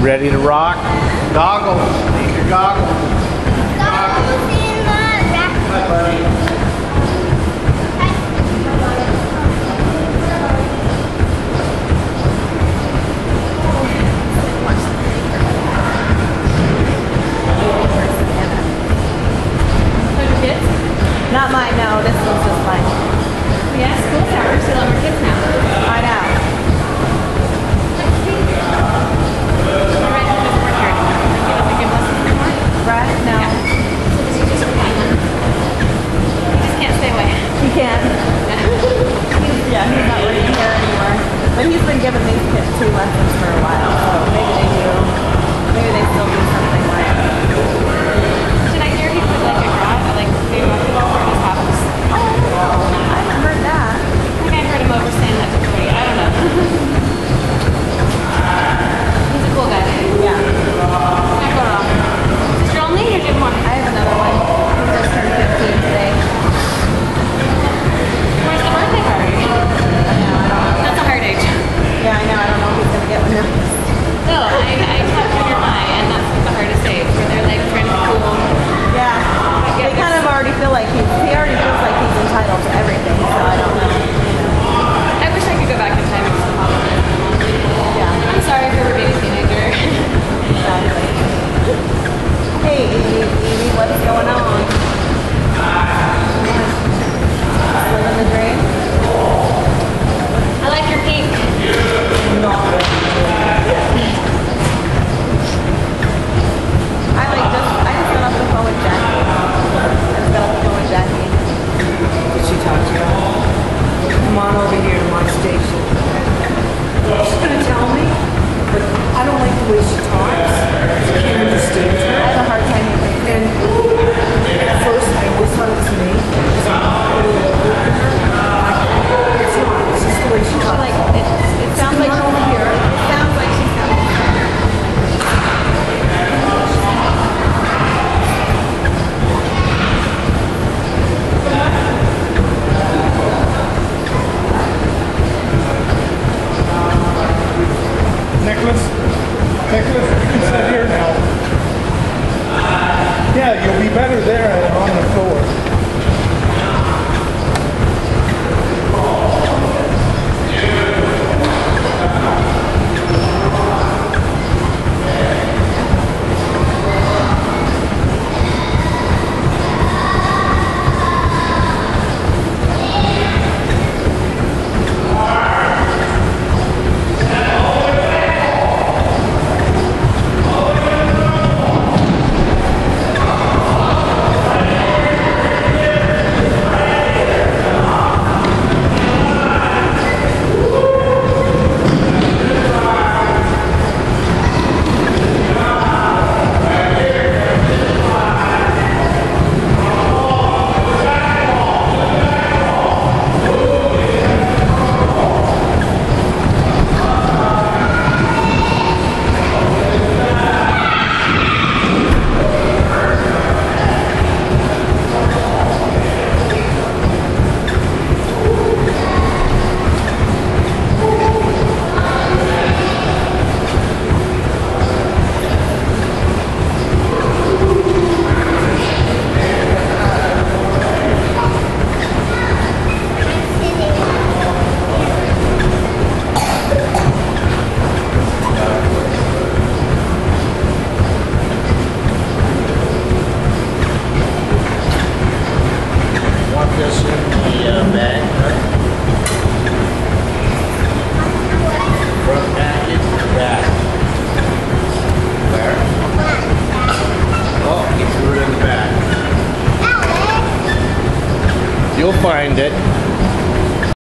Ready to rock? Goggles. Need your goggles. Goggles in the back. But he's been giving these kids two lessons for a while, so maybe they do. Maybe they still do Как раз find it.